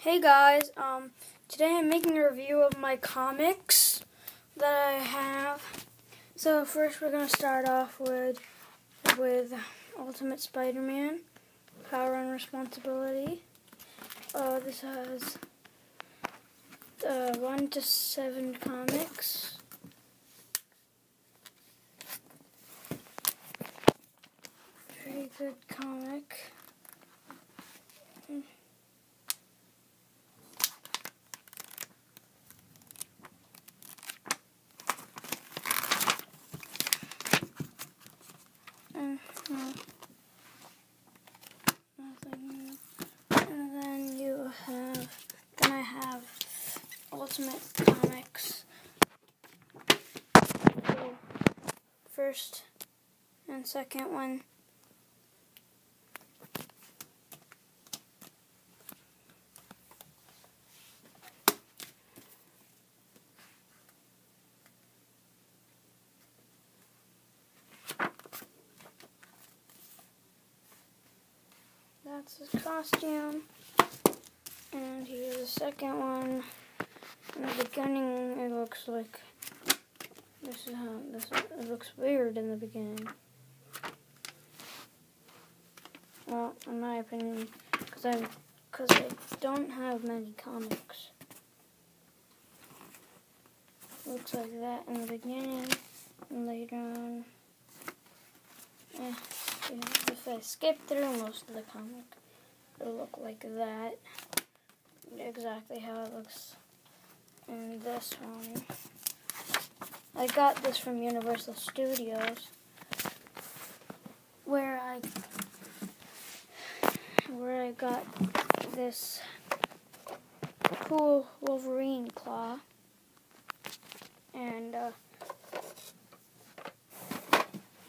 Hey guys, um, today I'm making a review of my comics that I have. So first we're gonna start off with with Ultimate Spider-Man, Power and Responsibility. Uh, this has uh, one to seven comics. Very good comic. Mm, no. Nothing. And then you have, then I have Ultimate Comics. First and second one. That's his costume. Second one. In the beginning, it looks like this is how this it looks weird in the beginning. Well, in my opinion, because I because I don't have many comics. Looks like that in the beginning, and later on. Eh, if I skip through most of the comic, it'll look like that. Exactly how it looks in this one. I got this from Universal Studios, where I where I got this cool Wolverine claw, and uh,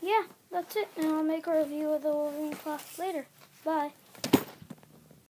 yeah, that's it. And I'll make a review of the Wolverine claw later. Bye.